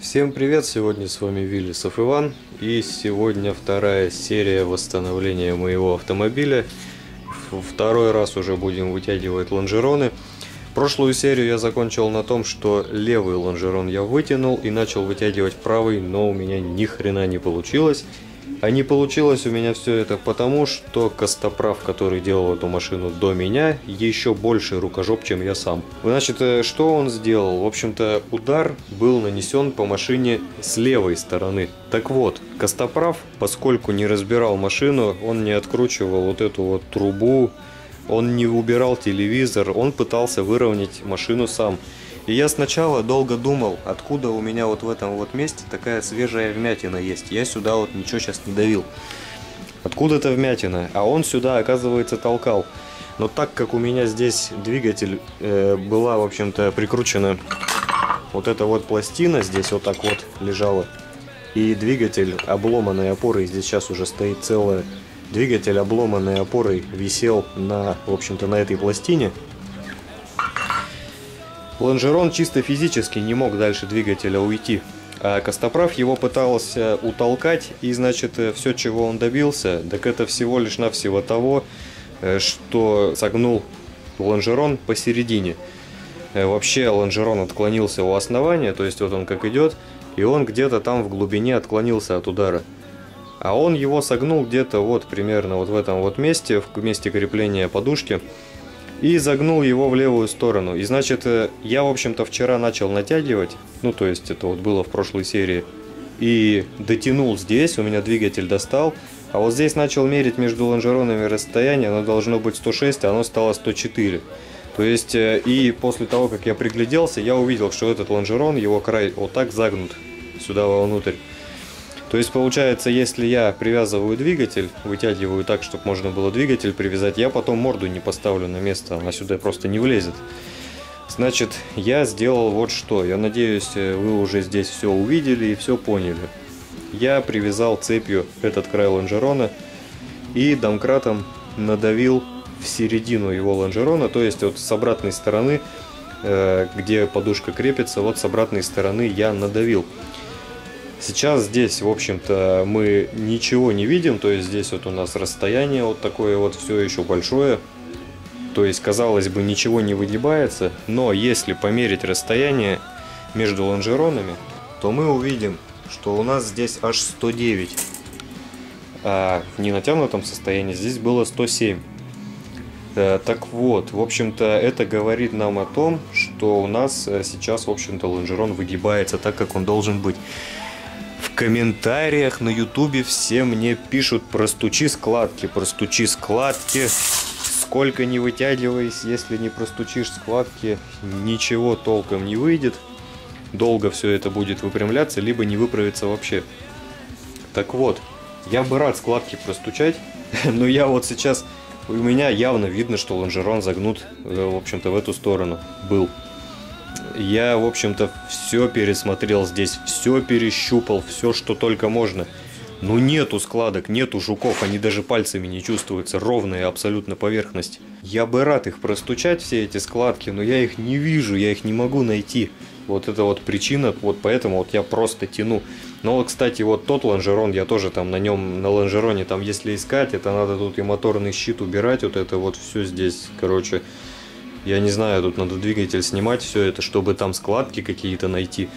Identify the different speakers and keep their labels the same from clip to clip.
Speaker 1: Всем привет! Сегодня с вами Виллисов Иван и сегодня вторая серия восстановления моего автомобиля. Второй раз уже будем вытягивать лонжероны. Прошлую серию я закончил на том, что левый лонжерон я вытянул и начал вытягивать правый, но у меня ни хрена не получилось. А не получилось у меня все это потому, что Костоправ, который делал эту машину до меня, еще больше рукожоп, чем я сам. Значит, э, что он сделал? В общем-то, удар был нанесен по машине с левой стороны. Так вот, Костоправ, поскольку не разбирал машину, он не откручивал вот эту вот трубу, он не убирал телевизор, он пытался выровнять машину сам. И я сначала долго думал, откуда у меня вот в этом вот месте такая свежая вмятина есть. Я сюда вот ничего сейчас не давил. Откуда-то вмятина, а он сюда, оказывается, толкал. Но так как у меня здесь двигатель э, была, в общем-то, прикручена вот эта вот пластина здесь вот так вот лежала, и двигатель обломанной опорой, здесь сейчас уже стоит целая, двигатель обломанной опорой висел на, в общем-то, на этой пластине, Лонжерон чисто физически не мог дальше двигателя уйти. А Костоправ его пытался утолкать, и значит, э, все, чего он добился, так это всего лишь навсего того, э, что согнул лонжерон посередине. Э, вообще лонжерон отклонился у основания, то есть вот он как идет, и он где-то там в глубине отклонился от удара. А он его согнул где-то вот примерно вот в этом вот месте, в месте крепления подушки, и загнул его в левую сторону. И значит, э, я, в общем-то, вчера начал натягивать, ну, то есть это вот было в прошлой серии, и дотянул здесь, у меня двигатель достал, а вот здесь начал мерить между лонжеронами расстояние, оно должно быть 106, а оно стало 104. То есть, э, и после того, как я пригляделся, я увидел, что этот лонжерон, его край вот так загнут сюда вовнутрь. То есть получается, если я привязываю двигатель, вытягиваю так, чтобы можно было двигатель привязать, я потом морду не поставлю на место, она сюда просто не влезет. Значит, я сделал вот что. Я надеюсь, вы уже здесь все увидели и все поняли. Я привязал цепью этот край лонжерона и домкратом надавил в середину его лонжерона, то есть вот с обратной стороны, э, где подушка крепится, вот с обратной стороны я надавил. Сейчас здесь, в общем-то, мы ничего не видим, то есть здесь вот у нас расстояние вот такое вот все еще большое. То есть, казалось бы, ничего не выгибается, но если померить расстояние между лонжеронами, то мы увидим, что у нас здесь аж 109. А в ненатянутом состоянии здесь было 107. Э, так вот, в общем-то, это говорит нам о том, что у нас э, сейчас, в общем-то, лонжерон выгибается так, как он должен быть комментариях на ютубе все мне пишут простучи складки, простучи складки. Сколько не вытягиваясь, если не простучишь складки, ничего толком не выйдет. Долго все это будет выпрямляться, либо не выправится вообще. Так вот, я бы рад складки простучать, но я вот сейчас, у меня явно видно, что лонжерон загнут, э, в общем-то, в эту сторону был я, в общем-то, все пересмотрел здесь, все перещупал, все, что только можно. Ну нету складок, нету жуков, они даже пальцами не чувствуются, ровная абсолютно поверхность. Я бы рад их простучать, все эти складки, но я их не вижу, я их не могу найти. Вот это вот причина, вот поэтому вот я просто тяну. Но, кстати, вот тот лонжерон, я тоже там на нем, на лонжероне, там если искать, это надо тут и моторный щит убирать, вот это вот все здесь, короче, я не знаю, тут надо двигатель снимать, все это, чтобы там складки какие-то найти.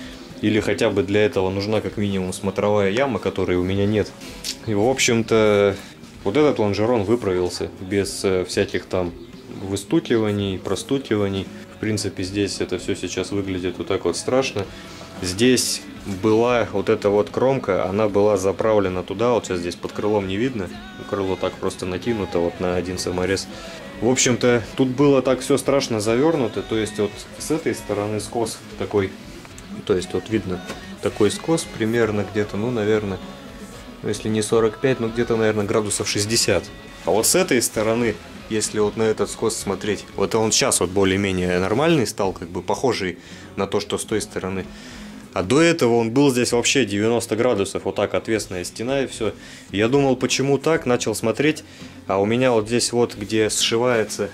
Speaker 1: Или хотя бы для этого нужна как минимум смотровая яма, которой у меня нет. И в общем-то, вот этот лонжерон выправился без э, всяких там выстукиваний, простукиваний. В принципе, здесь это все сейчас выглядит вот так вот страшно. Здесь была вот эта вот кромка, она была заправлена туда, вот сейчас здесь под крылом не видно, крыло так просто накинуто вот на один саморез. В общем-то, тут было так все страшно завернуто, то есть вот с этой стороны скос такой, то есть вот видно такой скос примерно где-то, ну, наверное, ну, если не 45, ну, где-то, наверное, градусов 60. А вот с этой стороны, если вот на этот скос смотреть, вот он сейчас вот более-менее нормальный стал, как бы похожий на то, что с той стороны. А до этого он был здесь вообще 90 градусов, вот так отвесная стена и все. Я думал, почему так, начал смотреть, а у меня вот здесь вот, где сшивается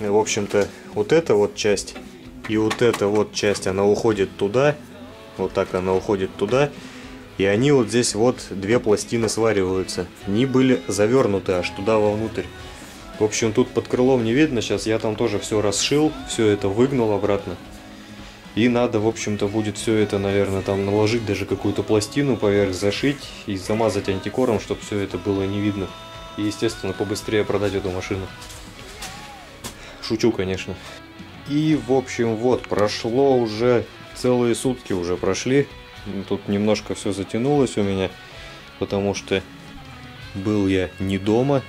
Speaker 1: в общем-то, вот эта вот часть и вот эта вот часть, она уходит туда, вот так она уходит туда, и они вот здесь вот две пластины свариваются. Они были завернуты аж туда вовнутрь. В общем, тут под крылом не видно сейчас, я там тоже все расшил, все это выгнул обратно. И надо, в общем-то, будет все это, наверное, там наложить даже какую-то пластину поверх, зашить и замазать антикором, чтобы все это было не видно. И, естественно, побыстрее продать эту машину. Шучу, конечно. И, в общем, вот, прошло уже целые сутки уже прошли. Тут немножко все затянулось у меня, потому что был я не дома.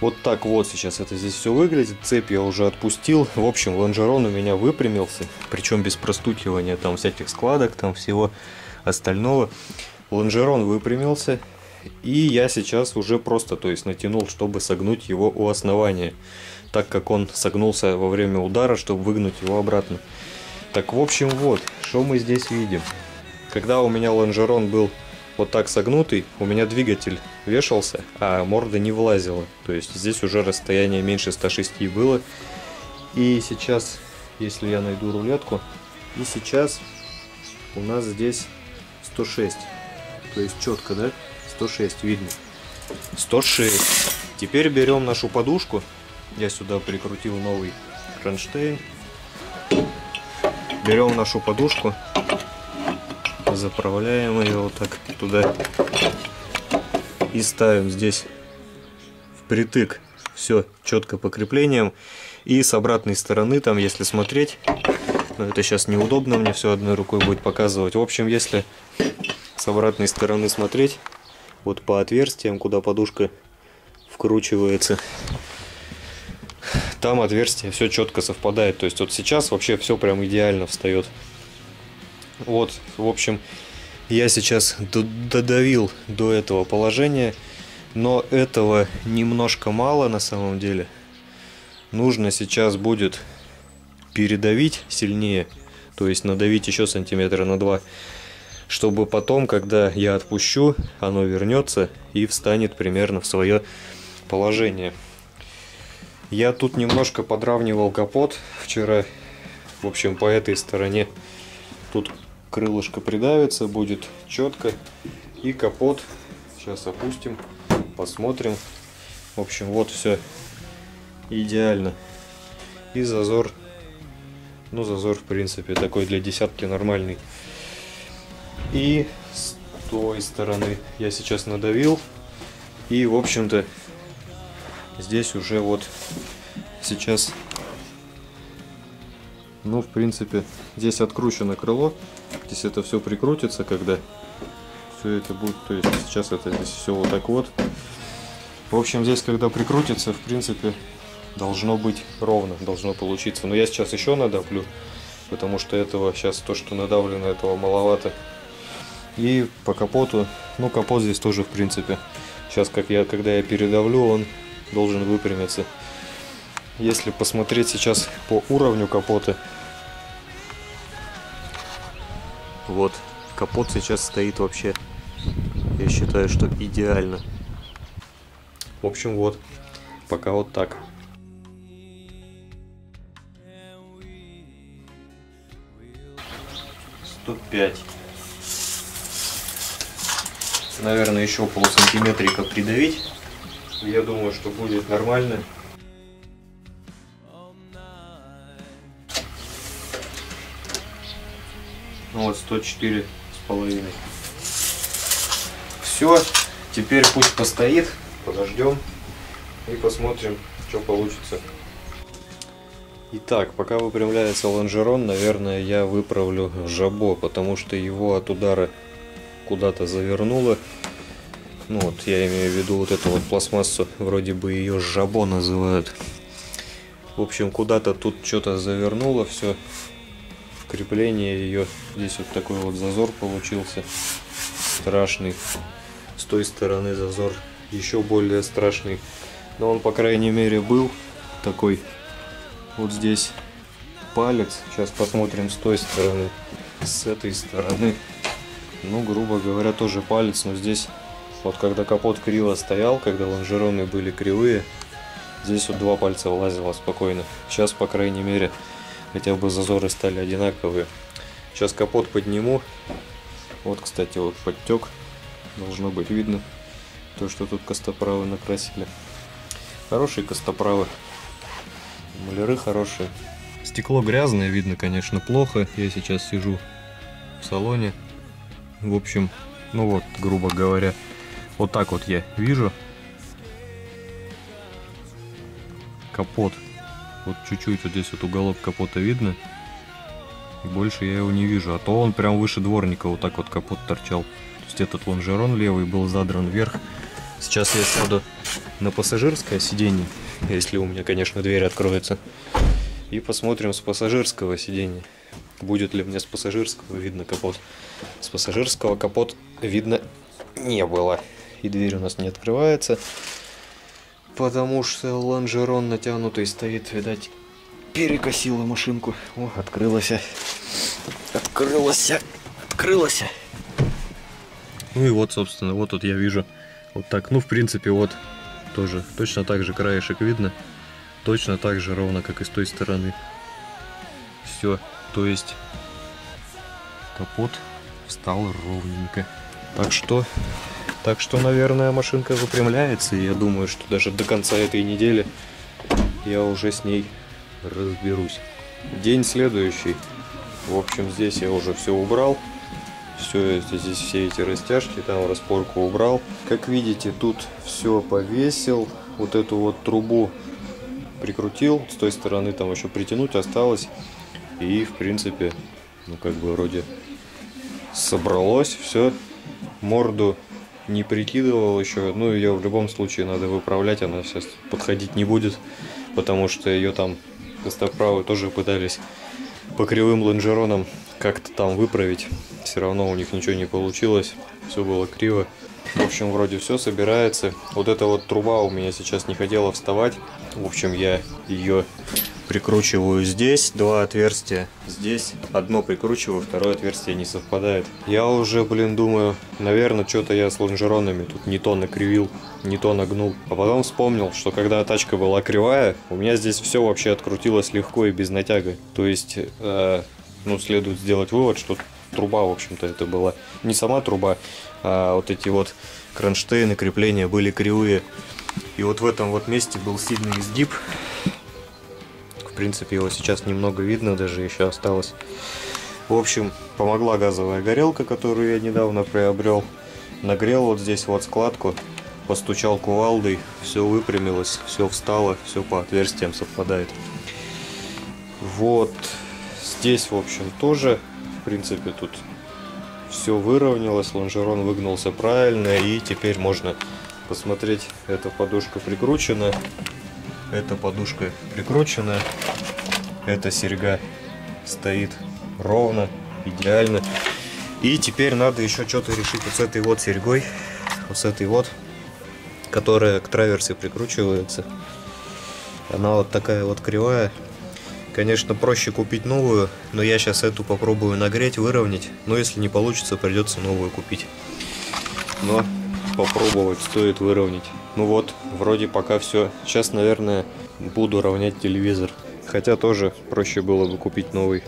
Speaker 1: Вот так вот сейчас это здесь все выглядит. Цепь я уже отпустил. В общем, лонжерон у меня выпрямился. Причем без простукивания там всяких складок, там всего остального. Лонжерон выпрямился. И я сейчас уже просто, то есть натянул, чтобы согнуть его у основания. Так как он согнулся во время удара, чтобы выгнуть его обратно. Так, в общем, вот, что мы здесь видим. Когда у меня лонжерон был вот так согнутый, у меня двигатель вешался, а морда не вылазила. То есть здесь уже расстояние меньше 106 было. И сейчас, если я найду рулетку, и сейчас у нас здесь 106. То есть четко, да? 106 видно. 106. Теперь берем нашу подушку. Я сюда прикрутил новый кронштейн. Берем нашу подушку, заправляем ее вот так туда и ставим здесь впритык. Все четко по креплениям. И с обратной стороны, там, если смотреть, но это сейчас неудобно, мне все одной рукой будет показывать. В общем, если с обратной стороны смотреть, вот по отверстиям, куда подушка вкручивается, там отверстие все четко совпадает. То есть вот сейчас вообще все прям идеально встает. Вот, в общем, я сейчас додавил до этого положения, но этого немножко мало на самом деле. Нужно сейчас будет передавить сильнее, то есть надавить еще сантиметра на два, чтобы потом, когда я отпущу, оно вернется и встанет примерно в свое положение. Я тут немножко подравнивал капот вчера. В общем, по этой стороне тут крылышко придавится, будет четко. И капот сейчас опустим, посмотрим. В общем, вот все идеально. И зазор, ну зазор в принципе такой для десятки нормальный. И с той стороны я сейчас надавил. И в общем-то здесь уже вот сейчас ну в принципе здесь откручено крыло здесь это все прикрутится когда все это будет то есть сейчас это здесь все вот так вот. В общем здесь когда прикрутится в принципе должно быть ровно должно получиться. Но я сейчас еще надавлю потому что этого сейчас то что надавлено этого маловато. И по капоту ну капот здесь тоже в принципе сейчас как я когда я передавлю он должен выпрямиться. Если посмотреть сейчас по уровню капота, вот, капот сейчас стоит вообще, я считаю, что идеально. В общем, вот, пока вот так. Сто пять. Наверное, еще полсантиметрика придавить. Я думаю, что будет нормально. Вот 104 с половиной. Все, теперь пусть постоит, подождем и посмотрим, что получится. Итак, пока выпрямляется лонжерон, наверное, я выправлю жабо, потому что его от удара куда-то завернуло. Ну вот, я имею в виду вот эту вот пластмассу, вроде бы ее жабо называют. В общем, куда-то тут что-то завернуло все. Крепление ее. Здесь вот такой вот зазор получился. Страшный. С той стороны зазор еще более страшный. Но он, по крайней мере, был такой. Вот здесь палец. Сейчас посмотрим с той стороны. С этой стороны. Ну, грубо говоря, тоже палец, но здесь вот когда капот криво стоял, когда лонжероны были кривые, Здесь вот два пальца влазило спокойно. Сейчас, по крайней мере, хотя бы зазоры стали одинаковые. Сейчас капот подниму. Вот, кстати, вот подтек. Должно быть видно то, что тут костоправы накрасили. Хорошие костоправы. Маляры хорошие. Стекло грязное, видно, конечно, плохо. Я сейчас сижу в салоне. В общем, ну вот, грубо говоря, вот так вот я вижу. Капот. Вот чуть-чуть вот здесь вот уголок капота видно. Больше я его не вижу. А то он прям выше дворника вот так вот капот торчал. То есть этот лонжерон левый был задран вверх. Сейчас я сяду на пассажирское сиденье, если у меня, конечно, дверь откроется. И посмотрим с пассажирского сиденья. Будет ли мне с пассажирского видно капот. С пассажирского капот видно не было. И дверь у нас не открывается. Потому что лонжерон натянутый стоит, видать, перекосила машинку. О, открылась. Открылась. Открылась. Ну и вот, собственно, вот тут я вижу вот так. Ну, в принципе, вот тоже точно так же краешек видно. Точно так же ровно, как и с той стороны. Все. То есть капот встал ровненько. Так что, так что, наверное, машинка выпрямляется. И я думаю, что даже до конца этой недели я уже с ней разберусь. День следующий. В общем, здесь я уже все убрал. Все здесь все эти растяжки, там распорку убрал. Как видите, тут все повесил. Вот эту вот трубу прикрутил. С той стороны там еще притянуть осталось. И, в принципе, ну как бы вроде собралось все. Морду не прикидывал еще. Ну, ее в любом случае надо выправлять. Она сейчас подходить не будет. Потому что ее там костоправы тоже пытались по кривым лонжеронам как-то там выправить. Все равно у них ничего не получилось. Все было криво. В общем, вроде все собирается. Вот эта вот труба у меня сейчас не хотела вставать. В общем, я ее прикручиваю здесь, два отверстия здесь, одно прикручиваю, второе отверстие не совпадает. Я уже, блин, думаю, наверное, что-то я с лонжеронами тут не то накривил, не то нагнул. А потом вспомнил, что когда тачка была кривая, у меня здесь все вообще открутилось легко и без натяга. То есть, э, ну, следует сделать вывод, что труба, в общем-то, это была не сама труба, а вот эти вот кронштейны, крепления были кривые. И вот в этом вот месте был сильный изгиб, принципе, его сейчас немного видно, даже еще осталось. В общем, помогла газовая горелка, которую я недавно приобрел. Нагрел вот здесь вот складку, постучал кувалдой, все выпрямилось, все встало, все по отверстиям совпадает. Вот здесь, в общем, тоже, в принципе, тут все выровнялось, лонжерон выгнулся правильно, и теперь можно посмотреть, эта подушка прикручена, эта подушка прикручена. Эта серьга стоит ровно, идеально. И теперь надо еще что-то решить вот с этой вот серьгой. Вот с этой вот, которая к траверсе прикручивается. Она вот такая вот кривая. Конечно, проще купить новую, но я сейчас эту попробую нагреть, выровнять. Но если не получится, придется новую купить. Но попробовать стоит выровнять. Ну вот, вроде пока все. Сейчас, наверное, буду равнять телевизор. Хотя тоже проще было бы купить новый.